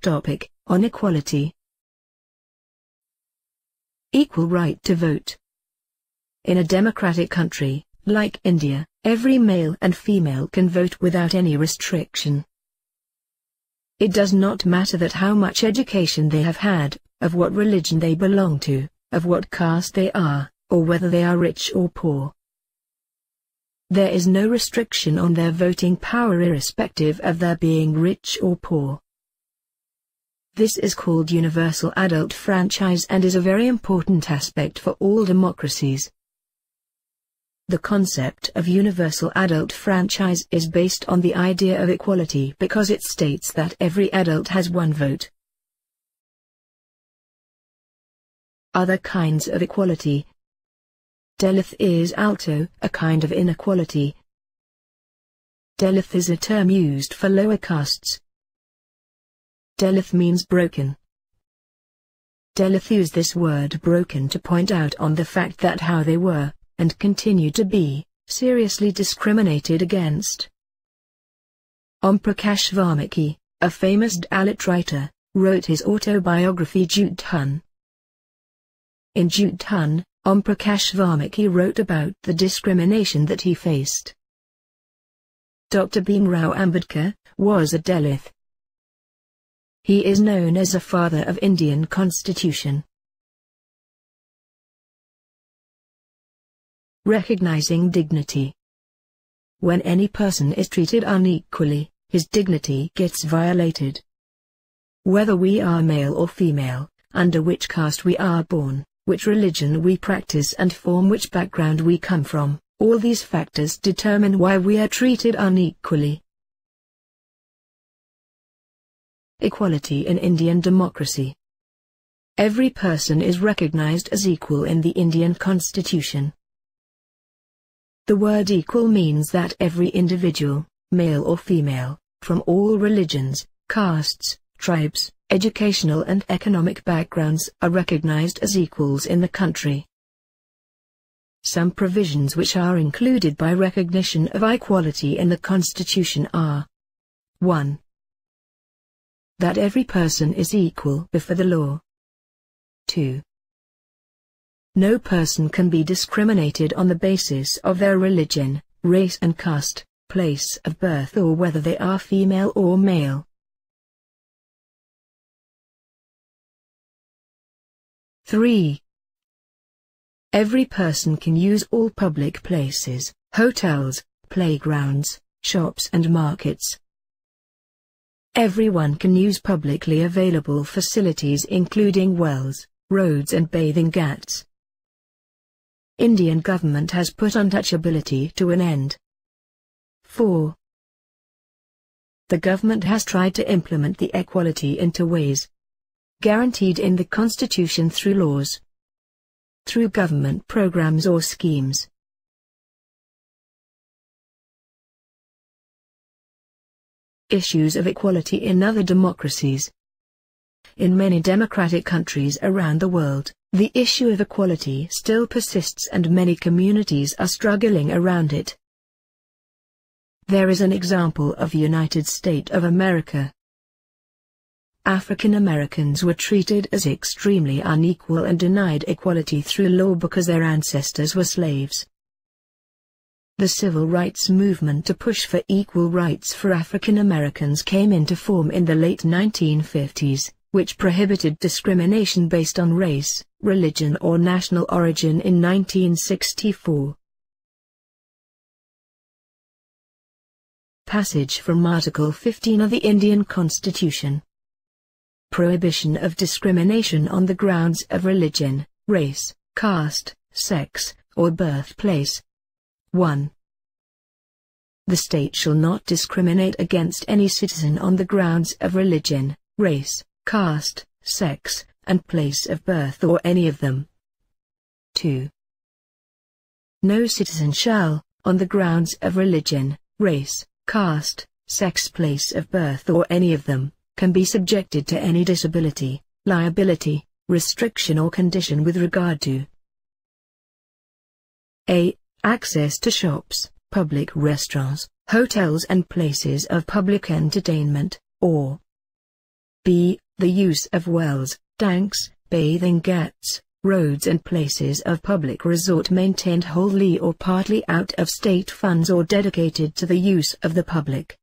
Topic on equality. Equal right to vote. In a democratic country, like India, every male and female can vote without any restriction. It does not matter that how much education they have had, of what religion they belong to, of what caste they are, or whether they are rich or poor. There is no restriction on their voting power irrespective of their being rich or poor. This is called universal adult franchise and is a very important aspect for all democracies. The concept of universal adult franchise is based on the idea of equality because it states that every adult has one vote. Other kinds of equality. Dalit is alto, a kind of inequality. Dalit is a term used for lower castes. Dalit means broken. Dalit used this word broken to point out on the fact that how they were, and continue to be, seriously discriminated against. Om Prakash Valmiki, a famous Dalit writer, wrote his autobiography Joothan. In Joothan, Om Prakash Valmiki wrote about the discrimination that he faced. Dr. Bhimrao Ambedkar was a Dalit. He is known as a father of Indian constitution. Recognizing dignity. When any person is treated unequally, his dignity gets violated. Whether we are male or female, under which caste we are born, which religion we practice and from which background we come from, all these factors determine why we are treated unequally. Equality in Indian democracy. Every person is recognized as equal in the Indian constitution. The word equal means that every individual, male or female, from all religions, castes, tribes, educational and economic backgrounds are recognized as equals in the country. Some provisions which are included by recognition of equality in the Constitution are 1. That every person is equal before the law. 2. No person can be discriminated on the basis of their religion, race and caste, place of birth or whether they are female or male. Three. Every person can use all public places, hotels, playgrounds, shops and markets. Everyone can use publicly available facilities including wells, roads and bathing ghats. Indian government has put untouchability to an end. 4. The government has tried to implement the equality into ways guaranteed in the constitution through laws, through government programs or schemes. Issues of equality in other democracies In many democratic countries around the world, the issue of equality still persists and many communities are struggling around it. There is an example of the United States of America. African Americans were treated as extremely unequal and denied equality through law because their ancestors were slaves. The civil rights movement to push for equal rights for African Americans came into form in the late 1950s which prohibited discrimination based on race, religion or national origin in 1964. Passage from Article 15 of the Indian Constitution. Prohibition of discrimination on the grounds of religion, race, caste, sex, or birthplace. 1. The state shall not discriminate against any citizen on the grounds of religion, race, caste, sex, and place of birth or any of them. 2. No citizen shall, on the grounds of religion, race, caste, sex place of birth or any of them, can be subjected to any disability, liability, restriction or condition with regard to a. Access to shops, public restaurants, hotels and places of public entertainment, or b. The use of wells, tanks, bathing ghats, roads and places of public resort maintained wholly or partly out of state funds or dedicated to the use of the public.